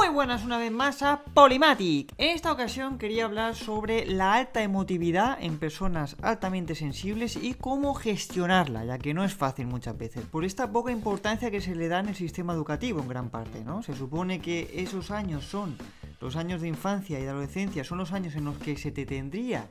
Muy buenas una vez más a Polymatic. En esta ocasión quería hablar sobre la alta emotividad en personas altamente sensibles y cómo gestionarla, ya que no es fácil muchas veces, por esta poca importancia que se le da en el sistema educativo en gran parte, ¿no? Se supone que esos años son los años de infancia y de adolescencia, son los años en los que se te tendría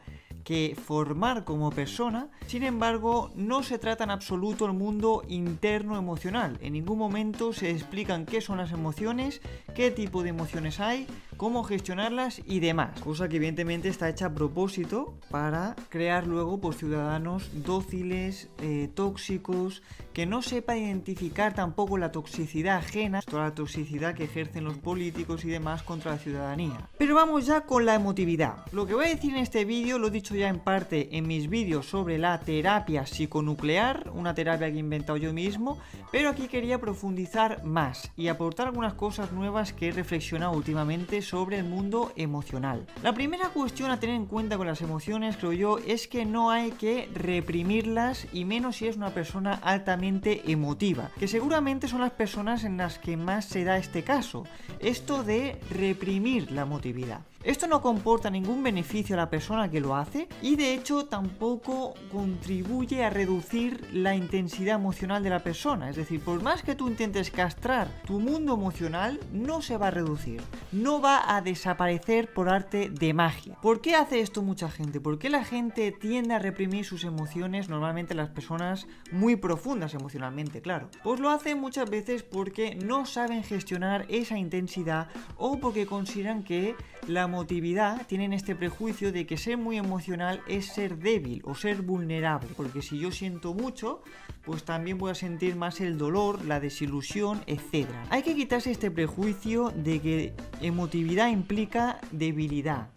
que formar como persona, sin embargo, no se trata en absoluto el mundo interno emocional. En ningún momento se explican qué son las emociones, qué tipo de emociones hay, cómo gestionarlas y demás. Cosa que evidentemente está hecha a propósito para crear luego pues, ciudadanos dóciles, eh, tóxicos, que no sepa identificar tampoco la toxicidad ajena, toda la toxicidad que ejercen los políticos y demás contra la ciudadanía. Pero vamos ya con la emotividad. Lo que voy a decir en este vídeo lo he dicho ya en parte en mis vídeos sobre la terapia psiconuclear, una terapia que he inventado yo mismo, pero aquí quería profundizar más y aportar algunas cosas nuevas que he reflexionado últimamente sobre el mundo emocional. La primera cuestión a tener en cuenta con las emociones, creo yo, es que no hay que reprimirlas y menos si es una persona altamente emotiva, que seguramente son las personas en las que más se da este caso, esto de reprimir la emotividad. Esto no comporta ningún beneficio a la persona que lo hace y de hecho tampoco contribuye a reducir la intensidad emocional de la persona. Es decir, por más que tú intentes castrar tu mundo emocional, no se va a reducir. No va a desaparecer por arte de magia. ¿Por qué hace esto mucha gente? ¿Por qué la gente tiende a reprimir sus emociones? Normalmente las personas muy profundas emocionalmente, claro. Pues lo hacen muchas veces porque no saben gestionar esa intensidad o porque consideran que la emotividad tienen este prejuicio de que ser muy emocional es ser débil o ser vulnerable, porque si yo siento mucho, pues también voy a sentir más el dolor, la desilusión, etc. Hay que quitarse este prejuicio de que emotividad implica debilidad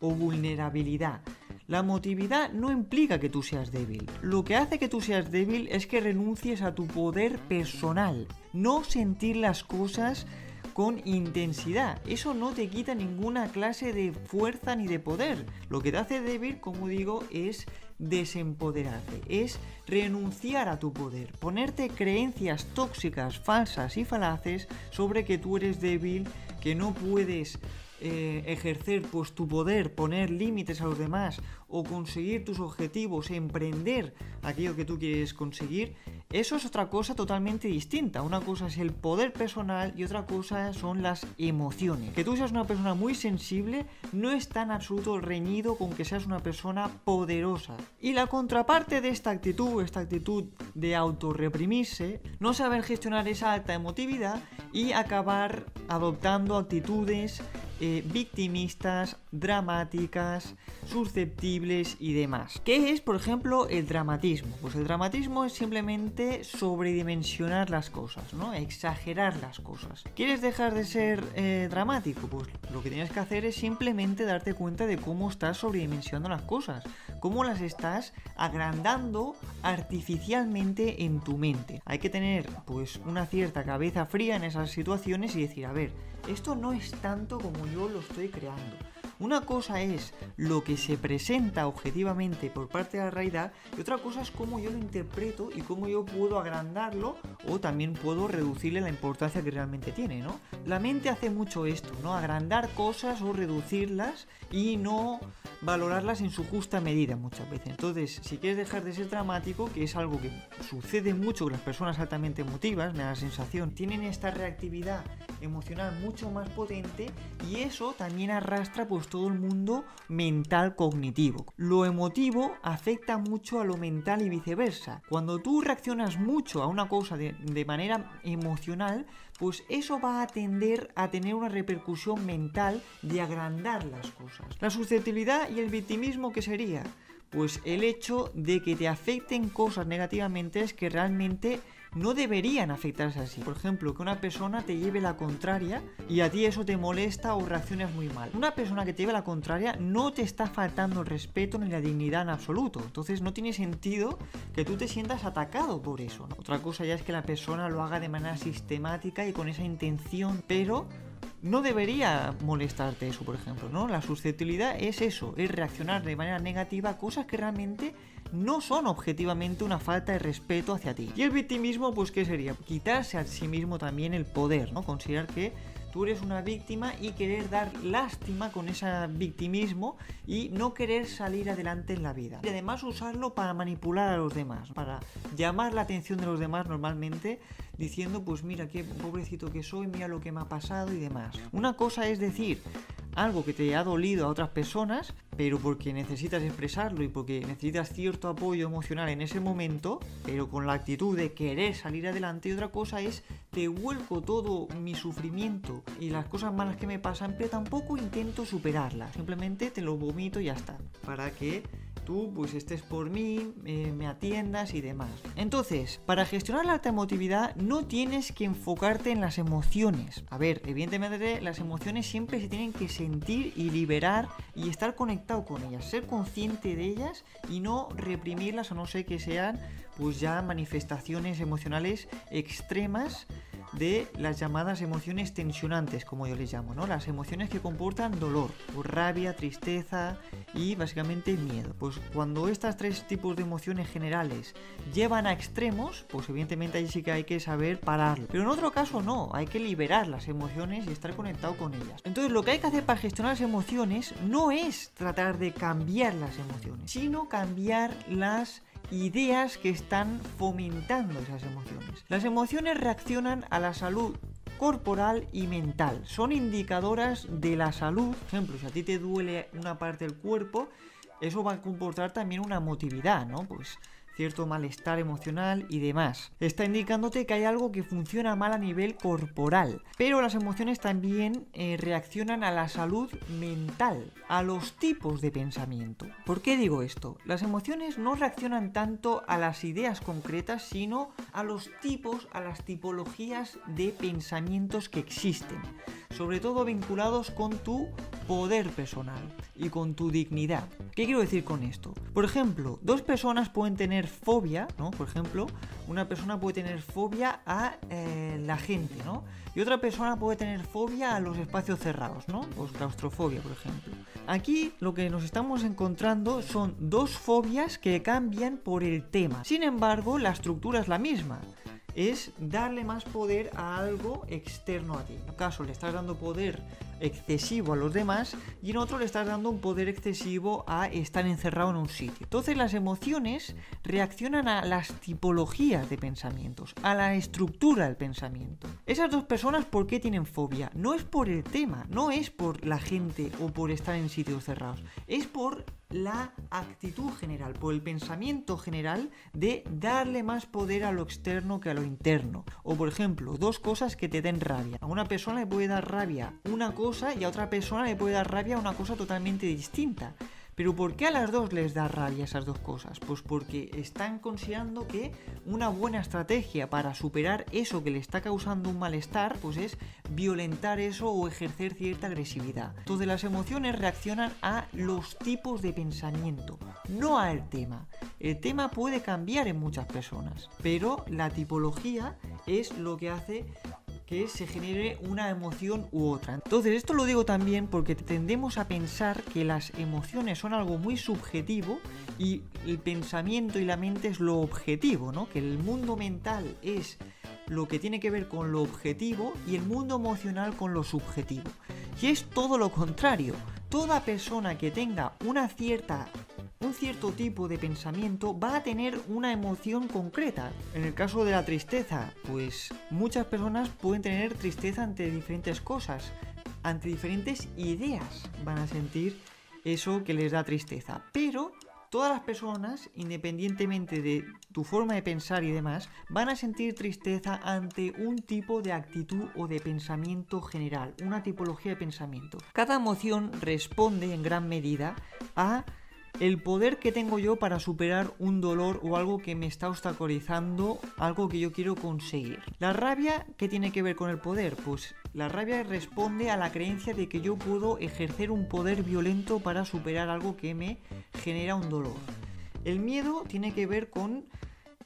o vulnerabilidad. La emotividad no implica que tú seas débil. Lo que hace que tú seas débil es que renuncies a tu poder personal. No sentir las cosas con intensidad. Eso no te quita ninguna clase de fuerza ni de poder. Lo que te hace débil, como digo, es desempoderarte, es renunciar a tu poder, ponerte creencias tóxicas, falsas y falaces sobre que tú eres débil, que no puedes eh, ejercer pues tu poder, poner límites a los demás o conseguir tus objetivos, emprender aquello que tú quieres conseguir, eso es otra cosa totalmente distinta. Una cosa es el poder personal y otra cosa son las emociones. Que tú seas una persona muy sensible no es tan absoluto reñido con que seas una persona poderosa. Y la contraparte de esta actitud, esta actitud de autorreprimirse, no saber gestionar esa alta emotividad y acabar adoptando actitudes eh, victimistas, dramáticas, susceptibles y demás. ¿Qué es, por ejemplo, el dramatismo? Pues el dramatismo es simplemente sobredimensionar las cosas, ¿no? Exagerar las cosas. ¿Quieres dejar de ser eh, dramático? Pues lo que tienes que hacer es simplemente darte cuenta de cómo estás sobredimensionando las cosas, cómo las estás agrandando artificialmente en tu mente. Hay que tener pues una cierta cabeza fría en esas situaciones y decir, a ver, esto no es tanto como yo lo estoy creando. Una cosa es lo que se presenta objetivamente por parte de la realidad y otra cosa es cómo yo lo interpreto y cómo yo puedo agrandarlo o también puedo reducirle la importancia que realmente tiene, ¿no? La mente hace mucho esto, ¿no? Agrandar cosas o reducirlas y no valorarlas en su justa medida muchas veces. Entonces, si quieres dejar de ser dramático, que es algo que sucede mucho con las personas altamente emotivas, me da la sensación, tienen esta reactividad emocional mucho más potente y eso también arrastra pues todo el mundo mental cognitivo. Lo emotivo afecta mucho a lo mental y viceversa. Cuando tú reaccionas mucho a una cosa de, manera emocional, pues eso va a tender a tener una repercusión mental de agrandar las cosas. La susceptibilidad y el victimismo, ¿qué sería? Pues el hecho de que te afecten cosas negativamente es que realmente no deberían afectarse así. Por ejemplo, que una persona te lleve la contraria y a ti eso te molesta o reaccionas muy mal. Una persona que te lleve la contraria no te está faltando el respeto ni la dignidad en absoluto. Entonces no tiene sentido que tú te sientas atacado por eso. Otra cosa ya es que la persona lo haga de manera sistemática y con esa intención, pero no debería molestarte eso, por ejemplo, ¿no? La susceptibilidad es eso, es reaccionar de manera negativa a cosas que realmente no son objetivamente una falta de respeto hacia ti. Y el victimismo, pues, ¿qué sería? Quitarse a sí mismo también el poder, ¿no? Considerar que tú eres una víctima y querer dar lástima con ese victimismo y no querer salir adelante en la vida. Y además usarlo para manipular a los demás, para llamar la atención de los demás normalmente diciendo pues mira qué pobrecito que soy, mira lo que me ha pasado y demás. Una cosa es decir, algo que te ha dolido a otras personas, pero porque necesitas expresarlo y porque necesitas cierto apoyo emocional en ese momento, pero con la actitud de querer salir adelante. Y otra cosa es, te vuelco todo mi sufrimiento y las cosas malas que me pasan, pero tampoco intento superarlas. Simplemente te lo vomito y ya está. Para que tú pues estés por mí, eh, me atiendas y demás. Entonces, para gestionar la alta emotividad no tienes que enfocarte en las emociones. A ver, evidentemente las emociones siempre se tienen que sentir y liberar y estar conectado con ellas, ser consciente de ellas y no reprimirlas a no ser que sean pues ya manifestaciones emocionales extremas de las llamadas emociones tensionantes, como yo les llamo, ¿no? Las emociones que comportan dolor, o rabia, tristeza y básicamente miedo. Pues cuando estas tres tipos de emociones generales llevan a extremos, pues evidentemente ahí sí que hay que saber pararlo. Pero en otro caso no, hay que liberar las emociones y estar conectado con ellas. Entonces lo que hay que hacer para gestionar las emociones no es tratar de cambiar las emociones, sino cambiar las ideas que están fomentando esas emociones. Las emociones reaccionan a la salud corporal y mental. Son indicadoras de la salud. Por ejemplo, si a ti te duele una parte del cuerpo, eso va a comportar también una motividad, ¿no? Pues cierto malestar emocional y demás. Está indicándote que hay algo que funciona mal a nivel corporal. Pero las emociones también eh, reaccionan a la salud mental, a los tipos de pensamiento. ¿Por qué digo esto? Las emociones no reaccionan tanto a las ideas concretas, sino a los tipos, a las tipologías de pensamientos que existen. Sobre todo vinculados con tu poder personal y con tu dignidad. ¿Qué quiero decir con esto? Por ejemplo, dos personas pueden tener fobia, ¿no? Por ejemplo, una persona puede tener fobia a eh, la gente, ¿no? Y otra persona puede tener fobia a los espacios cerrados, ¿no? Pues claustrofobia, por ejemplo. Aquí lo que nos estamos encontrando son dos fobias que cambian por el tema. Sin embargo, la estructura es la misma es darle más poder a algo externo a ti. En un caso le estás dando poder excesivo a los demás y en otro le estás dando un poder excesivo a estar encerrado en un sitio. Entonces las emociones reaccionan a las tipologías de pensamientos, a la estructura del pensamiento. Esas dos personas, ¿por qué tienen fobia? No es por el tema, no es por la gente o por estar en sitios cerrados, es por la actitud general, por el pensamiento general de darle más poder a lo externo que a lo interno. O por ejemplo, dos cosas que te den rabia. A una persona le puede dar rabia una cosa y a otra persona le puede dar rabia una cosa totalmente distinta. Pero ¿por qué a las dos les da rabia esas dos cosas? Pues porque están considerando que una buena estrategia para superar eso que le está causando un malestar, pues es violentar eso o ejercer cierta agresividad. Entonces las emociones reaccionan a los tipos de pensamiento, no al tema. El tema puede cambiar en muchas personas, pero la tipología es lo que hace que se genere una emoción u otra. Entonces esto lo digo también porque tendemos a pensar que las emociones son algo muy subjetivo y el pensamiento y la mente es lo objetivo, ¿no? Que el mundo mental es lo que tiene que ver con lo objetivo y el mundo emocional con lo subjetivo. Y es todo lo contrario. Toda persona que tenga una cierta un cierto tipo de pensamiento va a tener una emoción concreta. En el caso de la tristeza, pues muchas personas pueden tener tristeza ante diferentes cosas, ante diferentes ideas van a sentir eso que les da tristeza. Pero todas las personas, independientemente de tu forma de pensar y demás, van a sentir tristeza ante un tipo de actitud o de pensamiento general, una tipología de pensamiento. Cada emoción responde en gran medida a el poder que tengo yo para superar un dolor o algo que me está obstaculizando, algo que yo quiero conseguir. La rabia, ¿qué tiene que ver con el poder? Pues la rabia responde a la creencia de que yo puedo ejercer un poder violento para superar algo que me genera un dolor. El miedo tiene que ver con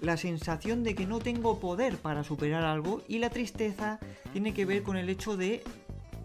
la sensación de que no tengo poder para superar algo y la tristeza tiene que ver con el hecho de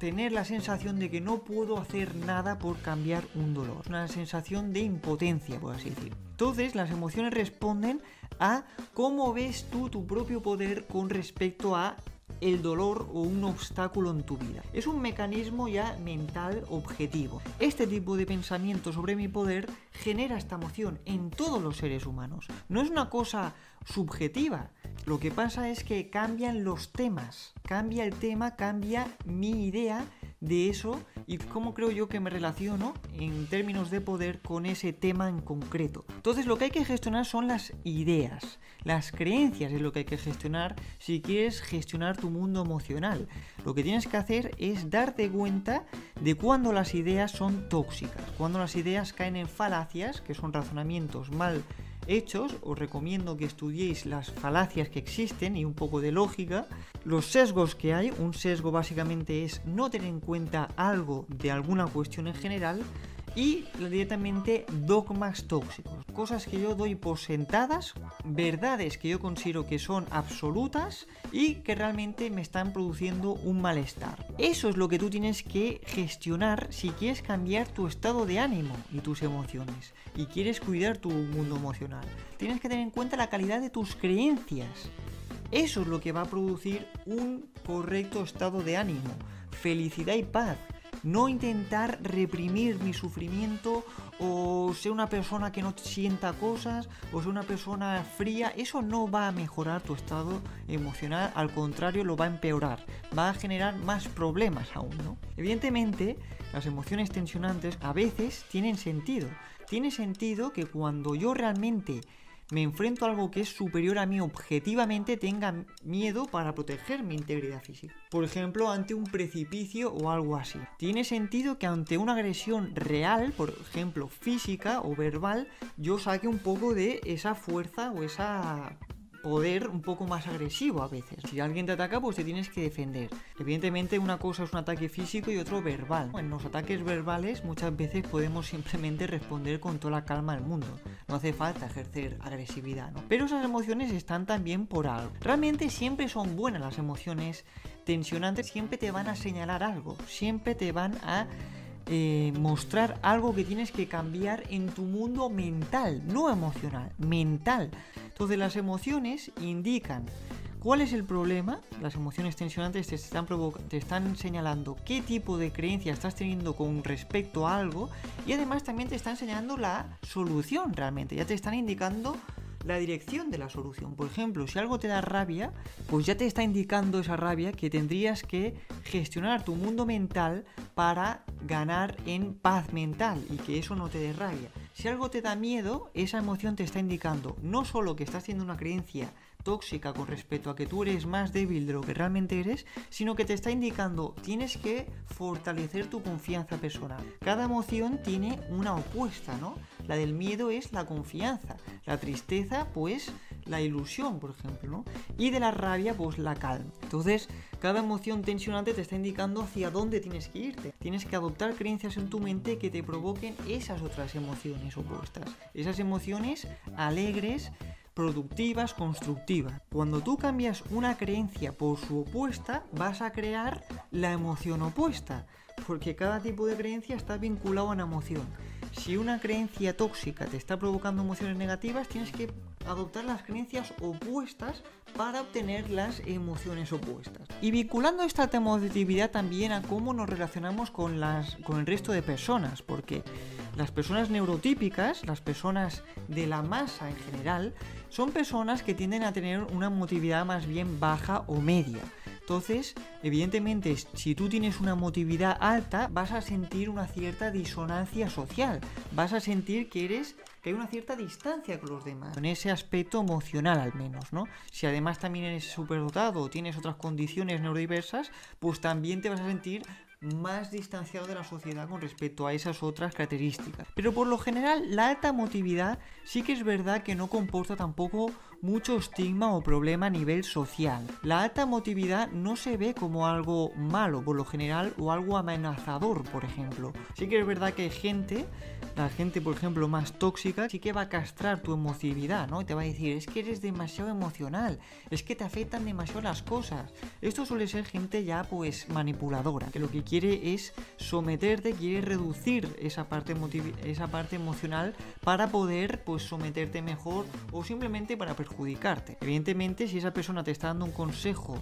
tener la sensación de que no puedo hacer nada por cambiar un dolor. Una sensación de impotencia, por así decir. Entonces, las emociones responden a cómo ves tú tu propio poder con respecto a el dolor o un obstáculo en tu vida. Es un mecanismo ya mental objetivo. Este tipo de pensamiento sobre mi poder genera esta emoción en todos los seres humanos. No es una cosa subjetiva. Lo que pasa es que cambian los temas. Cambia el tema, cambia mi idea de eso y cómo creo yo que me relaciono en términos de poder con ese tema en concreto. Entonces lo que hay que gestionar son las ideas, las creencias es lo que hay que gestionar si quieres gestionar tu mundo emocional. Lo que tienes que hacer es darte cuenta de cuando las ideas son tóxicas, cuando las ideas caen en falacias, que son razonamientos mal hechos, os recomiendo que estudiéis las falacias que existen y un poco de lógica, los sesgos que hay, un sesgo básicamente es no tener en cuenta algo de alguna cuestión en general, y directamente dogmas tóxicos, cosas que yo doy por sentadas, verdades que yo considero que son absolutas y que realmente me están produciendo un malestar. Eso es lo que tú tienes que gestionar si quieres cambiar tu estado de ánimo y tus emociones y quieres cuidar tu mundo emocional. Tienes que tener en cuenta la calidad de tus creencias. Eso es lo que va a producir un correcto estado de ánimo, felicidad y paz no intentar reprimir mi sufrimiento o ser una persona que no sienta cosas o ser una persona fría, eso no va a mejorar tu estado emocional, al contrario lo va a empeorar, va a generar más problemas aún, ¿no? Evidentemente, las emociones tensionantes a veces tienen sentido. Tiene sentido que cuando yo realmente me enfrento a algo que es superior a mí objetivamente, tenga miedo para proteger mi integridad física. Por ejemplo, ante un precipicio o algo así. Tiene sentido que ante una agresión real, por ejemplo física o verbal, yo saque un poco de esa fuerza o esa poder un poco más agresivo a veces. Si alguien te ataca, pues te tienes que defender. Evidentemente una cosa es un ataque físico y otro verbal. En los ataques verbales muchas veces podemos simplemente responder con toda la calma del mundo. No hace falta ejercer agresividad, ¿no? Pero esas emociones están también por algo. Realmente siempre son buenas las emociones tensionantes, siempre te van a señalar algo, siempre te van a eh, mostrar algo que tienes que cambiar en tu mundo mental, no emocional, mental. Entonces las emociones indican cuál es el problema, las emociones tensionantes te están, te están señalando qué tipo de creencia estás teniendo con respecto a algo y además también te están señalando la solución realmente, ya te están indicando la dirección de la solución. Por ejemplo, si algo te da rabia, pues ya te está indicando esa rabia que tendrías que gestionar tu mundo mental para ganar en paz mental y que eso no te dé rabia. Si algo te da miedo, esa emoción te está indicando no solo que estás haciendo una creencia tóxica con respecto a que tú eres más débil de lo que realmente eres, sino que te está indicando tienes que fortalecer tu confianza personal. Cada emoción tiene una opuesta, ¿no? La del miedo es la confianza, la tristeza pues la ilusión, por ejemplo, ¿no? Y de la rabia pues la calma. Entonces, cada emoción tensionante te está indicando hacia dónde tienes que irte. Tienes que adoptar creencias en tu mente que te provoquen esas otras emociones opuestas. Esas emociones alegres, productivas, constructivas. Cuando tú cambias una creencia por su opuesta, vas a crear la emoción opuesta, porque cada tipo de creencia está vinculado a una emoción. Si una creencia tóxica te está provocando emociones negativas, tienes que adoptar las creencias opuestas para obtener las emociones opuestas. Y vinculando esta emotividad también a cómo nos relacionamos con, las, con el resto de personas, porque las personas neurotípicas, las personas de la masa en general, son personas que tienden a tener una emotividad más bien baja o media. Entonces, evidentemente, si tú tienes una emotividad alta, vas a sentir una cierta disonancia social. Vas a sentir que eres que hay una cierta distancia con los demás, en ese aspecto emocional al menos, ¿no? Si además también eres superdotado o tienes otras condiciones neurodiversas, pues también te vas a sentir más distanciado de la sociedad con respecto a esas otras características. Pero por lo general, la alta emotividad sí que es verdad que no comporta tampoco mucho estigma o problema a nivel social. La alta emotividad no se ve como algo malo por lo general o algo amenazador, por ejemplo. Sí que es verdad que hay gente, la gente por ejemplo más tóxica, sí que va a castrar tu emotividad, ¿no? Y te va a decir, es que eres demasiado emocional, es que te afectan demasiado las cosas. Esto suele ser gente ya pues manipuladora, que lo que quiere es someterte, quiere reducir esa parte, esa parte emocional para poder pues someterte mejor o simplemente para Evidentemente, si esa persona te está dando un consejo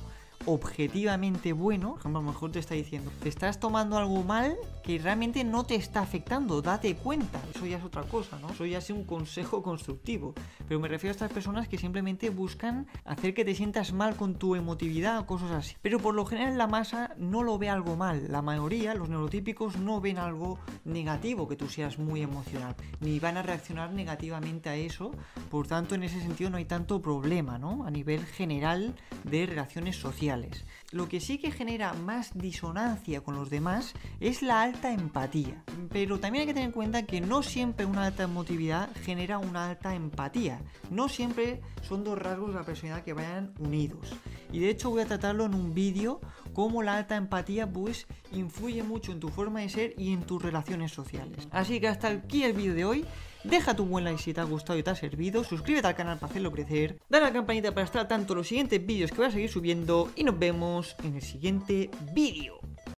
objetivamente bueno, a lo mejor te está diciendo, te estás tomando algo mal que realmente no te está afectando, date cuenta, eso ya es otra cosa, ¿no? Eso ya es un consejo constructivo, pero me refiero a estas personas que simplemente buscan hacer que te sientas mal con tu emotividad o cosas así. Pero por lo general la masa no lo ve algo mal, la mayoría, los neurotípicos, no ven algo negativo que tú seas muy emocional, ni van a reaccionar negativamente a eso, por tanto en ese sentido no hay tanto problema, ¿no? A nivel general de relaciones Lo que sí que genera más disonancia con los demás es la alta empatía. Pero también hay que tener en cuenta que no siempre una alta emotividad genera una alta empatía. No siempre son dos rasgos de la personalidad que vayan unidos. Y de hecho voy a tratarlo en un vídeo cómo la alta empatía pues influye mucho en tu forma de ser y en tus relaciones sociales. Así que hasta aquí el vídeo de hoy. Deja tu buen like si te ha gustado y te ha servido, suscríbete al canal para hacerlo crecer, dale a la campanita para estar tanto los siguientes vídeos que voy a seguir subiendo y nos vemos en el siguiente vídeo.